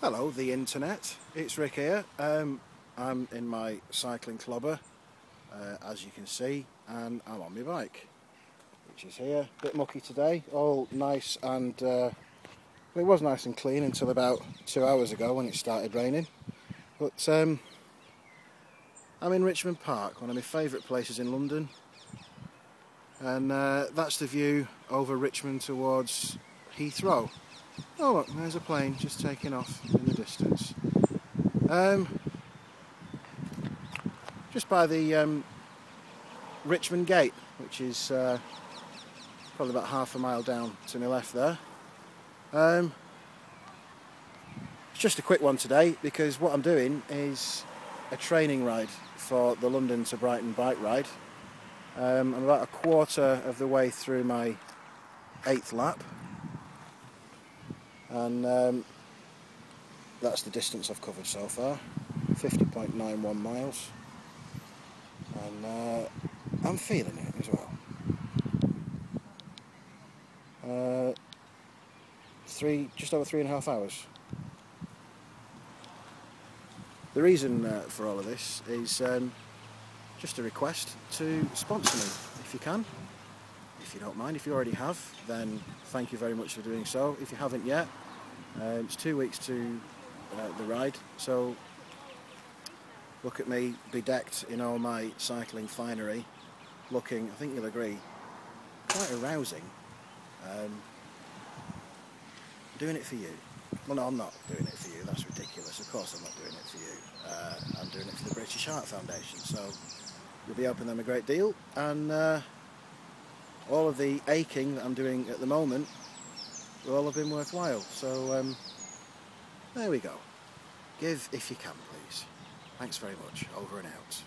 Hello, the internet. It's Rick here. Um, I'm in my cycling clobber, uh, as you can see, and I'm on my bike, which is here. Bit mucky today, all nice and uh, it was nice and clean until about two hours ago when it started raining. But um, I'm in Richmond Park, one of my favourite places in London, and uh, that's the view over Richmond towards Heathrow. Oh look, there's a plane just taking off in the distance. Um, just by the um, Richmond Gate, which is uh, probably about half a mile down to my left there. Um, it's just a quick one today because what I'm doing is a training ride for the London to Brighton bike ride. Um, I'm about a quarter of the way through my eighth lap and um, that's the distance I've covered so far. 50.91 miles. And uh, I'm feeling it as well. Uh, three just over three and a half hours. The reason uh, for all of this is um, just a request to sponsor me if you can if you don't mind. If you already have, then thank you very much for doing so. If you haven't yet, uh, it's two weeks to uh, the ride, so look at me bedecked in all my cycling finery, looking, I think you'll agree, quite arousing. Um, doing it for you. Well, no, I'm not doing it for you. That's ridiculous. Of course, I'm not doing it for you. Uh, I'm doing it for the British Heart Foundation. So you'll be helping them a great deal, and uh, all of the aching that I'm doing at the moment will all have been worthwhile. So um, there we go. Give if you can, please. Thanks very much. Over and out.